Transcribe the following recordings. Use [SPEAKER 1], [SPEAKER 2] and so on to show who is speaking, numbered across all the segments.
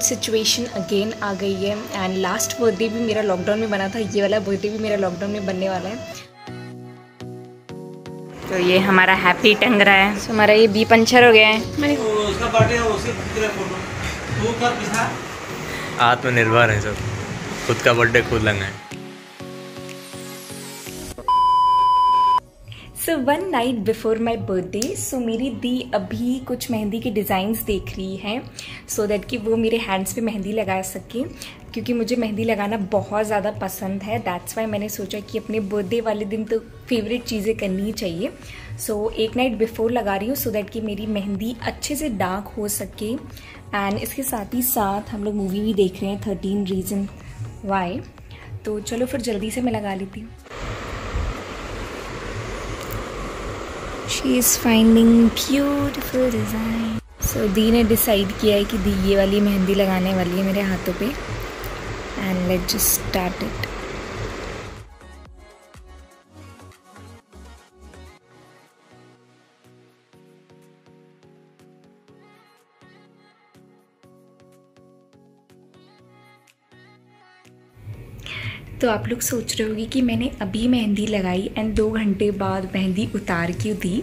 [SPEAKER 1] Situation again आ गई है. And last birthday भी मेरा लॉकडाउन में बना था. ये वाला बर्थडे भी मेरा लॉकडाउन में बनने वाला है. तो ये हमारा हैप्पी टंग रहा है. So, हमारा ये बी पंचर हो गया है.
[SPEAKER 2] उसका बर्थडे है उसी फ़ोटो तू कर पिछा
[SPEAKER 3] आत्मनिर्भर है सब. खुद का बर्थडे खुद लगाए
[SPEAKER 1] so one night before my birthday so मेरी दी अभी कुछ मेहंदी के डिज़ाइंस देख रही है सो so दैट कि वो मेरे हैंड्स पे मेहंदी लगा सके क्योंकि मुझे मेहंदी लगाना बहुत ज़्यादा पसंद है। दैट्स वाई मैंने सोचा कि अपने बर्थडे वाले दिन तो फेवरेट चीज़ें करनी चाहिए। सो so, एक नाइट बिफोर लगा रही हूँ सो दैट कि मेरी मेहंदी अच्छे से डार्क हो सके। एंड इसके साथ ही साथ हम लोग मूवी भी देख रहे हैं थर्टीन रीज़न वाई तो चलो फिर जल्दी से मैं लगा लेती हूँ। She is finding beautiful design so दी ने डिसाइड किया है कि दी ये वाली मेहंदी लगाने वाली है मेरे हाथों पे. And let just start it तो आप लोग सोच रहे होगी कि मैंने अभी मेहंदी लगाई एंड दो घंटे बाद मेहंदी उतार क्यों दी?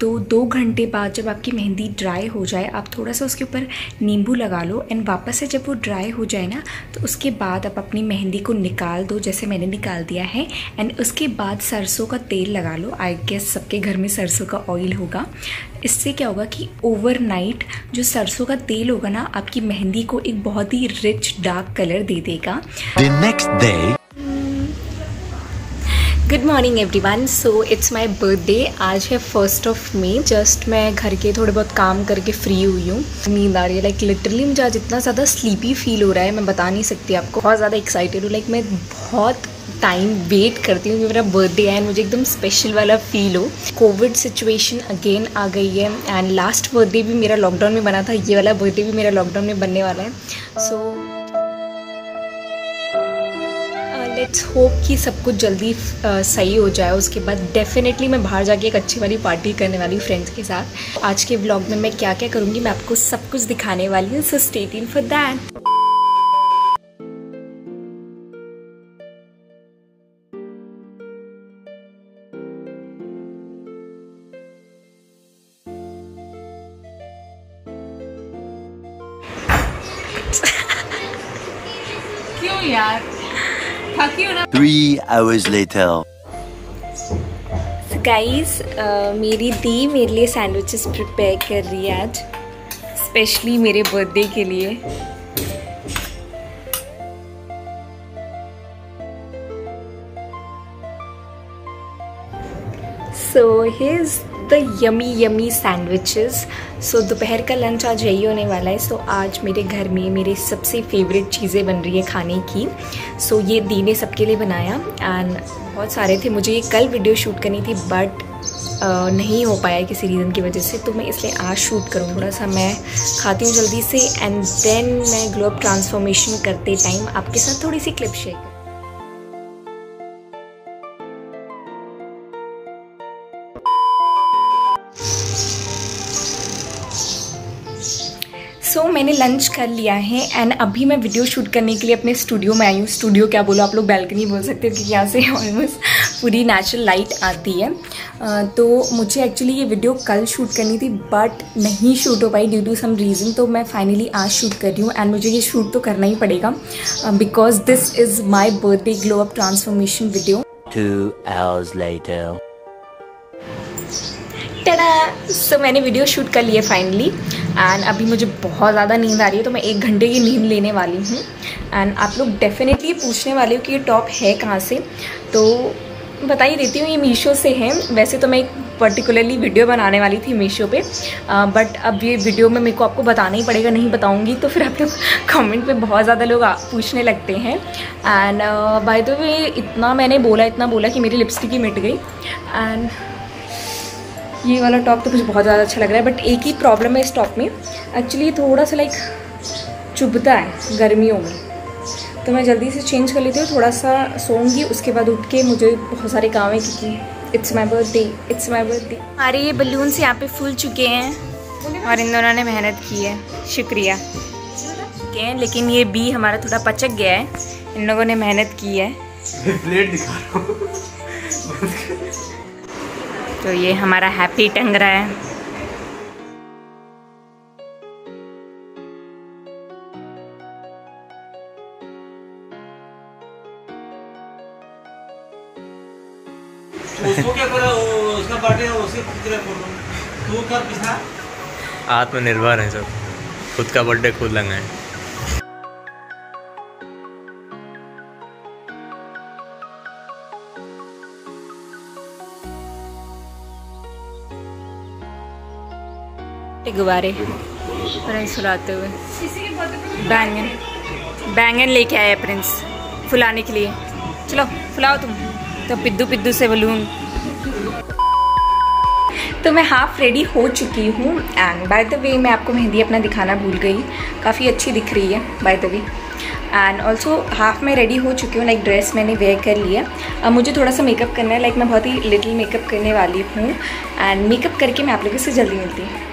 [SPEAKER 1] तो दो घंटे बाद जब आपकी मेहंदी ड्राई हो जाए, आप थोड़ा सा उसके ऊपर नींबू लगा लो एंड वापस से जब वो ड्राई हो जाए ना तो उसके बाद आप अपनी मेहंदी को निकाल दो जैसे मैंने निकाल दिया है एंड उसके बाद सरसों का तेल लगा लो। आई गेस सबके घर में सरसों का ऑयल होगा। इससे क्या होगा कि ओवरनाइट जो सरसों का तेल होगा ना, आपकी मेहंदी को एक बहुत ही रिच डार्क कलर दे देगा। Good morning everyone so it's my birthday आज है फ़र्स्ट ऑफ़ मे जस्ट मैं घर के थोड़े बहुत काम करके फ्री हुई हूँ। नींद आ रही है. लाइक लिटरली मुझे आज इतना ज़्यादा स्लीपी फील हो रहा है. मैं बता नहीं सकती आपको. बहुत ज़्यादा एक्साइटेड हूँ. लाइक मैं बहुत टाइम वेट करती हूँ कि मेरा बर्थडे है मुझे एकदम स्पेशल वाला फील हो. कोविड सिचुएशन अगेन आ गई है. एंड लास्ट बर्थडे भी मेरा लॉकडाउन में बना था. ये वाला बर्थडे भी मेरा लॉकडाउन में बनने वाला है. सो so, लेट्स होप कि सब कुछ जल्दी सही हो जाए। उसके बाद डेफिनेटली मैं बाहर जाके एक अच्छी वाली पार्टी करने वाली हूँ फ्रेंड्स के साथ। आज के ब्लॉग में मैं क्या क्या करूँगी, मैं आपको सब कुछ दिखाने वाली हूँ so state in for that
[SPEAKER 4] hours later.
[SPEAKER 1] Guys मेरी दी मेरे लिए सैंडविचेस प्रिपेयर कर रही है आज स्पेशली मेरे बर्थडे के लिए so here's the yummy yummy sandwiches so दोपहर का लंच आज यही होने वाला है। सो so, आज मेरे घर में मेरे सबसे फेवरेट चीज़ें बन रही है खाने की। सो so, ये दी ने सबके लिए बनाया। एंड बहुत सारे थे। मुझे ये कल वीडियो शूट करनी थी बट Uh, नहीं हो पाया किसी रीज़न की वजह से। तो मैं इसलिए आज शूट करूँ। थोड़ा सा मैं खाती हूँ जल्दी से। एंड देन मैं ग्लोब ट्रांसफॉर्मेशन करते टाइम आपके साथ थोड़ी सी क्लिप शेयर मैंने लंच कर लिया है एंड अभी मैं वीडियो शूट करने के लिए अपने स्टूडियो में आई हूँ। स्टूडियो क्या बोलो आप लोग? बैल्कनी बोल सकते हो क्योंकि यहाँ से ऑलमोस्ट पूरी नेचुरल लाइट आती है। तो मुझे एक्चुअली ये वीडियो कल शूट करनी थी बट नहीं शूट हो पाई ड्यू टू सम रीज़न तो मैं फाइनली आज शूट कर रही हूँ एंड मुझे ये शूट तो करना ही पड़ेगा because this is my birthday glow up transformation video
[SPEAKER 4] Two hours later.
[SPEAKER 1] Tada so so, मैंने वीडियो शूट कर लिया फाइनली एंड अभी मुझे बहुत ज़्यादा नींद आ रही है तो मैं एक घंटे की नींद लेने वाली हूँ। एंड आप लोग डेफिनेटली पूछने वाले हो कि ये टॉप है कहाँ से? तो बता ही देती हूँ, ये मीशो से है। वैसे तो मैं एक पर्टिकुलरली वीडियो बनाने वाली थी मीशो पे। बट अब ये वीडियो में मेरे को आपको बताना ही पड़ेगा, नहीं बताऊँगी तो फिर आप लोग कमेंट पे बहुत ज़्यादा लोग पूछने लगते हैं। एंड बाय द वे इतना मैंने बोला, इतना बोला कि मेरी लिपस्टिक ही मिट गई। एंड ये वाला टॉप तो मुझे बहुत ज़्यादा अच्छा लग रहा है बट एक ही प्रॉब्लम है इस टॉप में। एक्चुअली ये थोड़ा सा लाइक चुभता है गर्मियों में। तो मैं जल्दी से चेंज कर लेती हूँ थोड़ा सा सोऊँगी उसके बाद उठ के मुझे बहुत सारे काम है क्योंकि it's my birthday it's my birthday हमारे ये बलून्स यहाँ पे फूल चुके हैं और इन दोनों ने मेहनत की है शुक्रिया। चुके हैं लेकिन ये बी हमारा थोड़ा पचक गया है इन लोगों ने मेहनत की है।
[SPEAKER 5] प्लेट दिखा रहा हूँ।
[SPEAKER 1] तो ये हमारा हैप्पी टंग रहा है।
[SPEAKER 5] है तू
[SPEAKER 3] आत्मनिर्भर है सब। खुद का बर्थडे खुद लगाएँ।
[SPEAKER 1] गुब्बारे। प्रिंस फुलाते हुए। बैंगन बैंगन लेके आए प्रिंस फुलाने के लिए। चलो, फुलाओ तुम। तो पिद्दू पिद्दू से बलून तो मैं हाफ़ रेडी हो चुकी हूँ। एंड बाय द वे मैं आपको मेहंदी अपना दिखाना भूल गई। काफ़ी अच्छी दिख रही है by the way and also half में रेडी हो चुकी हूँ। लाइक ड्रेस मैंने वेयर कर लिया अब मुझे थोड़ा सा मेकअप करना है। लाइक मैं बहुत ही लिटिल मेकअप करने वाली हूँ। एंड मेकअप करके मैं आप लोगों से जल्दी मिलती हूँ।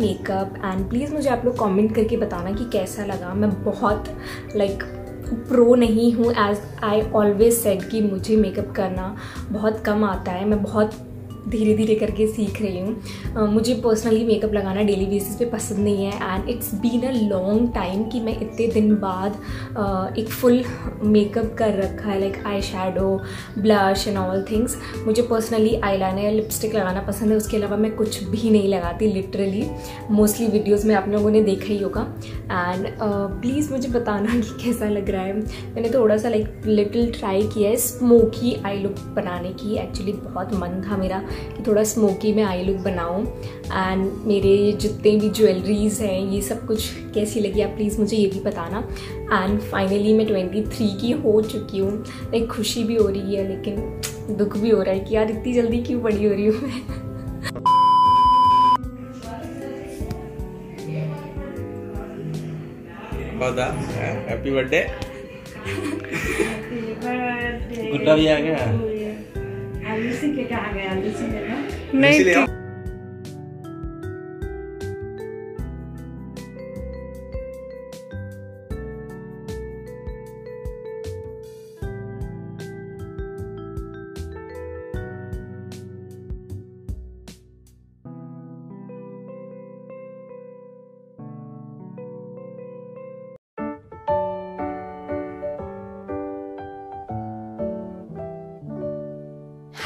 [SPEAKER 1] मेकअप एंड प्लीज़ मुझे आप लोग कमेंट करके बताना कि कैसा लगा। मैं बहुत लाइक like, प्रो नहीं हूँ एज आई ऑलवेज सेड कि मुझे मेकअप करना बहुत कम आता है। मैं बहुत धीरे धीरे करके सीख रही हूँ। अ, मुझे पर्सनली मेकअप लगाना डेली बेसिस पे पसंद नहीं है and it's been a long time कि मैं इतने दिन बाद अ, एक फुल मेकअप कर रखा है like eye shadow blush and all things मुझे पर्सनली आई या लिपस्टिक लगाना पसंद है। उसके अलावा मैं कुछ भी नहीं लगाती लिटरली मोस्टली वीडियोज़ में आप लोगों ने देखा ही होगा। एंड प्लीज़ मुझे बताना कि कैसा लग रहा है। मैंने थोड़ा सा लाइक लिटिल ट्राई किया है स्मोकी आई लुक बनाने की। एक्चुअली बहुत मन था मेरा। कि थोड़ा स्मोकी में आई लुक बनाऊँ। एंड मेरे जितने भी ज्वेलरीज हैं ये सब कुछ कैसी लगी आप प्लीज़ मुझे ये भी बताना। एंड फाइनली मैं ट्वेंटी थ्री की हो चुकी हूँ। लाइक खुशी भी हो रही है लेकिन दुख भी हो रहा है कि यार इतनी जल्दी क्यों बड़ी हो रही हूँ मैं?
[SPEAKER 3] हैप्पी बर्थडे
[SPEAKER 5] गुड्डा भी आ गया।
[SPEAKER 1] नहीं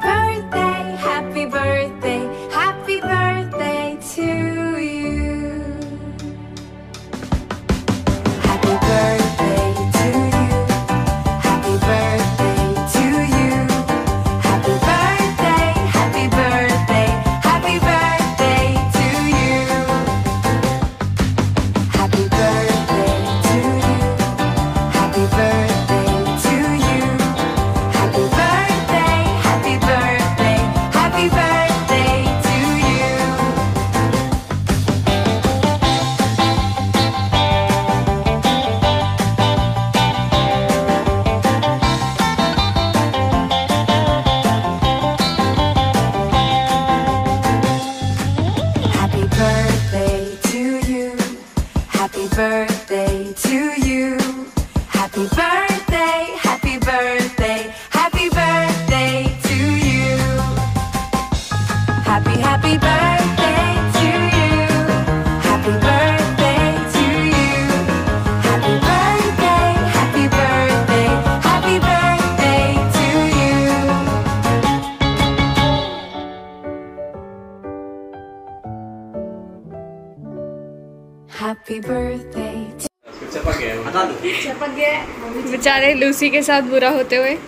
[SPEAKER 2] very
[SPEAKER 6] बेचारे लूसी के साथ बुरा होते हुए।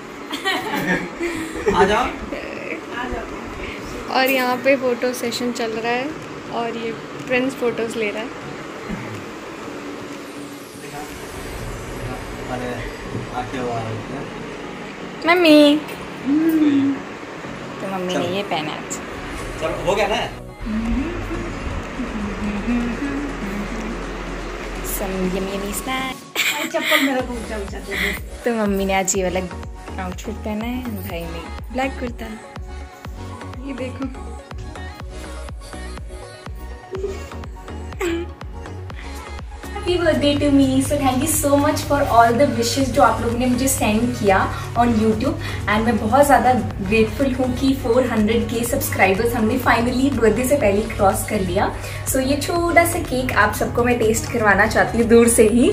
[SPEAKER 6] और यहाँ पे फ़ोटो सेशन चल रहा है और ये प्रिंस फ़ोटोज़ ले रहा है।
[SPEAKER 1] मम्मी। तो मम्मी ने ये पहना है।
[SPEAKER 2] चलो हो गया ना?
[SPEAKER 1] तो मम्मी ने आज ये वाला आउटफिट पहना है भाई ने। ब्लैक कुर्ता।
[SPEAKER 6] ये देखो।
[SPEAKER 1] Happy birthday to me so thank you so much for all the wishes जो आप लोगों ने मुझे सेंड किया ऑन यूट्यूब एंड मैं बहुत ज़्यादा ग्रेटफुल हूँ कि 400 के सब्सक्राइबर्स हमने फाइनली बर्थडे से पहले क्रॉस कर लिया. सो so, ये छोटा सा केक आप सबको मैं टेस्ट करवाना चाहती हूँ दूर से ही.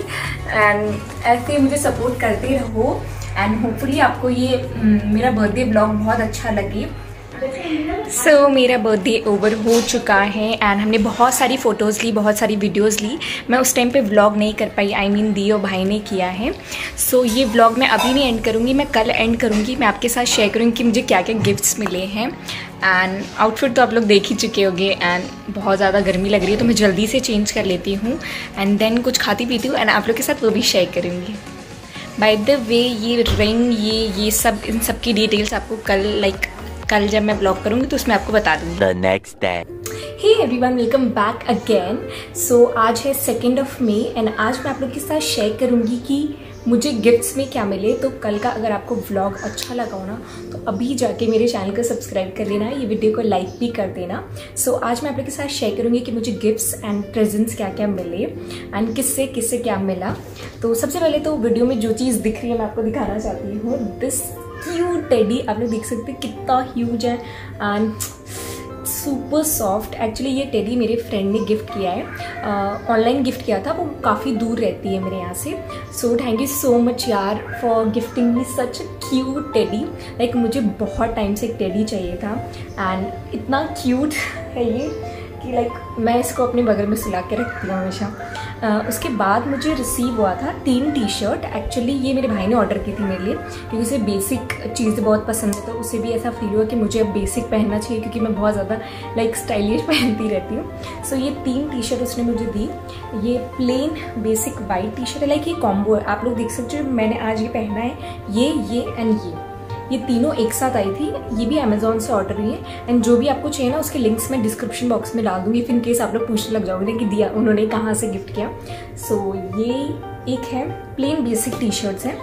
[SPEAKER 1] एंड ऐसे मुझे सपोर्ट करते रहो. एंड होपफुली आपको ये mm, मेरा बर्थडे ब्लॉग बहुत अच्छा लगे. सो so, मेरा बर्थडे ओवर हो चुका है एंड हमने बहुत सारी फ़ोटोज़ ली बहुत सारी वीडियोज़ ली। मैं उस टाइम पे व्लॉग नहीं कर पाई आई मीन दी और भाई ने किया है। सो so, ये व्लॉग मैं अभी नहीं एंड करूँगी मैं कल एंड करूँगी। मैं आपके साथ शेयर करूँगी कि मुझे क्या क्या गिफ्ट्स मिले हैं। एंड आउटफिट तो आप लोग देख ही चुके होंगे एंड बहुत ज़्यादा गर्मी लग रही है तो मैं जल्दी से चेंज कर लेती हूँ। एंड देन कुछ खाती पीती हूँ एंड आप लोग के साथ वो भी शेयर करूँगी। बाय द वे ये रिंग ये ये सब इन सब की डिटेल्स आपको कल लाइक कल जब मैं ब्लॉग करूँगी तो उसमें आपको बता दूँगी।
[SPEAKER 4] The next day.
[SPEAKER 1] Hey everyone welcome back again so आज है सेकेंड ऑफ़ मे एंड आज मैं आप लोग के साथ शेयर करूँगी कि मुझे गिफ्ट्स में क्या मिले। तो कल का अगर आपको व्लॉग अच्छा लगा हो ना तो अभी जाके मेरे चैनल को सब्सक्राइब कर लेना ये वीडियो को लाइक भी कर देना। सो so, आज मैं आप लोग के साथ शेयर करूँगी कि मुझे गिफ्ट्स एंड प्रेजेंट्स क्या क्या मिले एंड किससे किससे क्या मिला। तो सबसे पहले तो वीडियो में जो चीज़ दिख रही है मैं आपको दिखाना चाहती हूँ। दिस टेडी आप लोग देख सकते हैं कितना ह्यूज है एंड सुपर सॉफ्ट एक्चुअली ये टेडी मेरे फ्रेंड ने गिफ्ट किया है। ऑनलाइन uh, गिफ्ट किया था वो काफ़ी दूर रहती है मेरे यहाँ से। So thank you so much यार for gifting me such cute teddy like मुझे बहुत टाइम से एक टेडी चाहिए था। एंड इतना क्यूट है ये कि लाइक like, मैं इसको अपने बगल में सुला के रखती हूँ हमेशा। उसके बाद मुझे रिसीव हुआ था तीन टी शर्ट एक्चुअली ये मेरे भाई ने ऑर्डर की थी मेरे लिए क्योंकि उसे बेसिक चीज़ बहुत पसंद है तो उसे भी ऐसा फील हुआ कि मुझे अब बेसिक पहनना चाहिए क्योंकि मैं बहुत ज़्यादा लाइक स्टाइलिश पहनती रहती हूँ. सो so, ये तीन टी शर्ट उसने मुझे दी. ये plain basic white T shirt है लाइक ये कॉम्बो है. आप लोग देख सकते हो मैंने आज ये पहना है ये ये एंड ये. ये तीनों एक साथ आई थी ये भी अमेजोन से ऑर्डर हुई है। एंड जो भी आपको चाहिए ना उसके लिंक्स मैं डिस्क्रिप्शन बॉक्स में डाल दूँगी। फिर केस आप लोग पूछने लग जाओगे कि दिया उन्होंने कहाँ से गिफ्ट किया। सो so, ये एक है प्लेन बेसिक टी शर्ट्स है।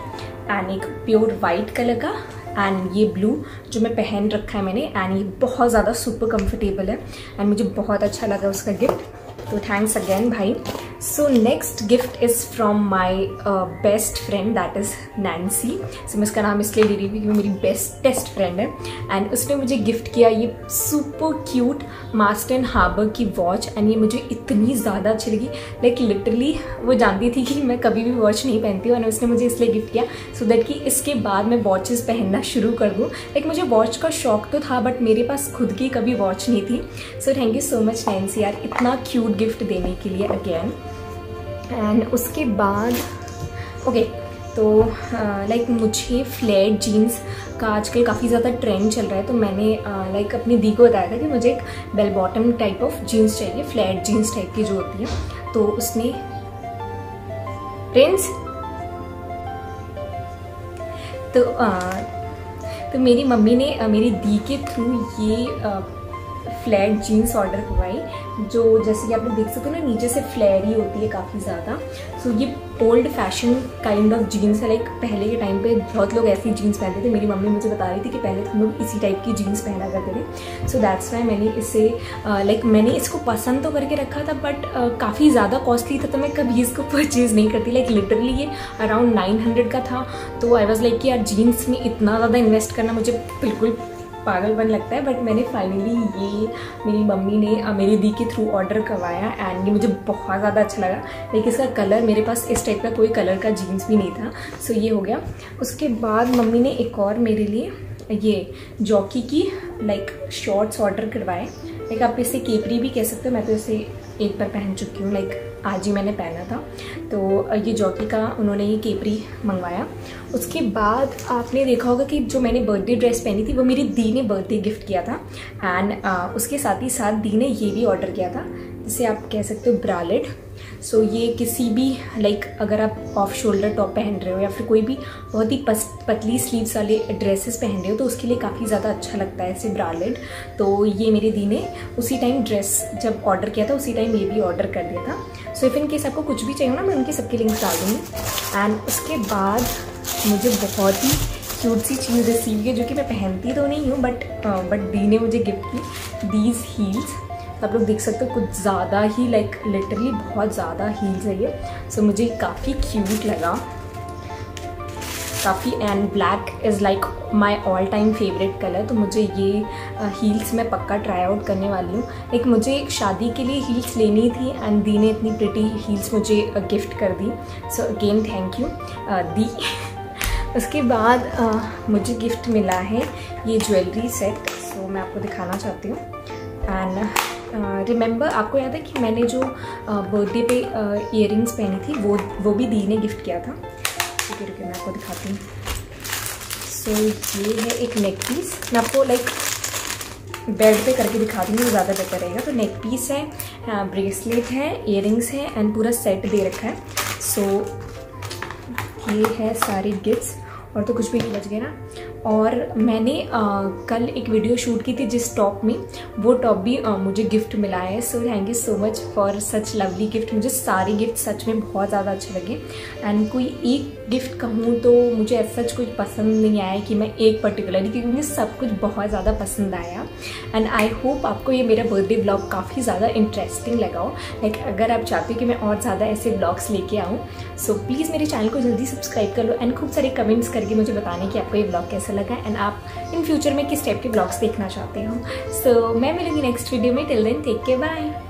[SPEAKER 1] एंड एक प्योर वाइट कलर का। एंड ये ब्लू जो मैं पहन रखा है मैंने। एंड ये बहुत ज़्यादा सुपर कंफर्टेबल है। एंड मुझे बहुत अच्छा लगा उसका गिफ्ट तो थैंक्स अगेन भाई। So next gift is from my best friend that is Nancy so मैं इसका नाम इसलिए ले रही हूँ क्योंकि मेरी बेस्टेस्ट फ्रेंड है। एंड उसने मुझे गिफ्ट किया ये super cute Mast and Harbour की वॉच एंड ये मुझे इतनी ज़्यादा अच्छी लगी। लाइक like, लिटरली वो जानती थी कि मैं कभी भी वॉच नहीं पहनती हूँ एंड उसने मुझे इसलिए गिफ्ट किया। सो so दैट कि इसके बाद मैं वॉचेस पहनना शुरू कर दूँ। लाइक like, मुझे वॉच का शौक तो था बट मेरे पास खुद की कभी वॉच नहीं थी। So thank you so much Nancy यार इतना क्यूट गिफ्ट देने के लिए अगेन एंड उसके बाद ओके तो लाइक मुझे फ्लैट जीन्स का आजकल काफ़ी ज़्यादा ट्रेंड चल रहा है तो मैंने लाइक अपनी दी को बताया था कि मुझे एक bell bottom type of jeans चाहिए फ्लैट जीन्स टाइप की जो होती है। तो उसने प्रिंस तो आ, तो मेरी मम्मी ने आ, मेरी दी के थ्रू ये आ, फ्लैट जीन्स ऑर्डर करवाई जो जैसे कि आप लोग देख सकते हो ना नीचे से फ्लैर ही होती है काफ़ी ज़्यादा। सो so, ये old fashion kind of jeans है लाइक पहले के टाइम पे बहुत लोग ऐसी जीन्स पहनते थे। मेरी मम्मी मुझे बता रही थी कि पहले हम लोग इसी टाइप की जीन्स पहना करते थे। सो दैट्स वाई मैंने इसे लाइक मैंने इसको पसंद तो करके रखा था बट काफ़ी ज़्यादा कॉस्टली था तो मैं कभी इसको परचेज़ नहीं करती। लाइक लिटरली ये अराउंड नाइन हंड्रेड का था। तो आई वॉज़ लाइक कि यार जीन्स में इतना ज़्यादा इन्वेस्ट करना मुझे बिल्कुल पागलपन लगता है बट मैंने फाइनली ये मेरी मम्मी ने मेरी दी के थ्रू ऑर्डर करवाया एंड ये मुझे बहुत ज़्यादा अच्छा लगा। लेकिन इसका कलर मेरे पास इस टाइप का कोई कलर का जीन्स भी नहीं था। सो ये हो गया। उसके बाद मम्मी ने एक और मेरे लिए ये जॉकी की लाइक शॉर्ट्स ऑर्डर करवाए। लाइक आप इसे केपरी भी कह सकते हो, मैं तो इसे एक बार पहन चुकी हूँ लाइक आज ही मैंने पहना था। तो ये जॉकी का उन्होंने ये केपरी मंगवाया। उसके बाद आपने देखा होगा कि जो मैंने बर्थडे ड्रेस पहनी थी, वो मेरी दी ने बर्थडे गिफ्ट किया था। एंड उसके साथ ही साथ दी ने ये भी ऑर्डर किया था, जिसे आप कह सकते हो ब्रालेट सो so, ये किसी भी लाइक like, अगर आप ऑफ़ शोल्डर टॉप पहन रहे हो या फिर कोई भी बहुत ही पस, पतली स्लीव्स वाले ड्रेसेस पहन रहे हो तो उसके लिए काफ़ी ज़्यादा अच्छा लगता है ऐसे ब्रालेट तो ये मेरे दी ने उसी टाइम ड्रेस जब ऑर्डर किया था उसी टाइम ये भी ऑर्डर कर दिया था. सो इफ़ इन केस आपको कुछ भी चाहिए ना मैं उनके सबके लिंक्स डाल दूँगी. एंड उसके बाद मुझे बहुत ही क्यूट सी चीज़ रिसीव की जो कि मैं पहनती तो नहीं हूँ बट बट दी ने मुझे गिफ्ट की दीज हील्स आप लोग देख सकते हो कुछ ज़्यादा ही लाइक लिटरली बहुत ज़्यादा हील्स है ये। सो मुझे काफ़ी क्यूट लगा। काफ़ी and black is like my all time favourite colour तो मुझे ये हील्स मैं पक्का ट्राई आउट करने वाली हूँ। एक मुझे एक शादी के लिए हील्स लेनी थी एंड दी ने इतनी प्रिटी हील्स मुझे गिफ्ट कर दी। सो अगेन थैंक यू दी। उसके बाद uh, मुझे गिफ्ट मिला है ये ज्वेलरी सेट सो मैं आपको दिखाना चाहती हूँ। एंड रिमेंबर uh, आपको याद है कि मैंने जो बर्थडे uh, पे इयर uh, पहनी थी वो वो भी दी ने गिफ्ट किया था। ठीक है रुके मैं आपको दिखाती हूँ। सो so, ये है एक नेक पीस मैं आपको लाइक बेड पे करके दिखा दूँगी वो ज़्यादा बेटर रहेगा। तो नेक पीस है ब्रेसलेट है इयर है एंड पूरा सेट दे रखा है। सो so, ये है सारे गिफ्ट्स और तो कुछ भी नहीं बच गया ना। और मैंने कल एक वीडियो शूट की थी जिस टॉप में, वो टॉप भी मुझे गिफ्ट मिला है। So thank you so much for such lovely gift मुझे सारे गिफ्ट सच में बहुत ज़्यादा अच्छे लगे। एंड कोई एक गिफ्ट कहूँ तो मुझे ऐसा सच कुछ पसंद नहीं आया कि मैं एक पर्टिकुलरली क्योंकि मुझे सब कुछ बहुत ज़्यादा पसंद आया। एंड आई होप आपको ये मेरा बर्थडे ब्लॉग काफ़ी ज़्यादा इंटरेस्टिंग लगा हो। लाइक अगर आप चाहते हो कि मैं और ज़्यादा ऐसे ब्लॉग्स लेके आऊँ सो प्लीज़ मेरे चैनल को जल्दी सब्सक्राइब कर लो। एंड खूब सारे कमेंट्स करके मुझे बताने कि आपको ये ब्लॉग कैसा लगा एंड आप इन फ्यूचर में किस टाइप के ब्लॉग्स देखना चाहते हो। सो so, मैं मिलूँगी नेक्स्ट वीडियो में. Till then take care bye